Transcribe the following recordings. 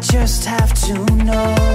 just have to know.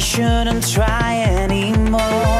Shouldn't try anymore.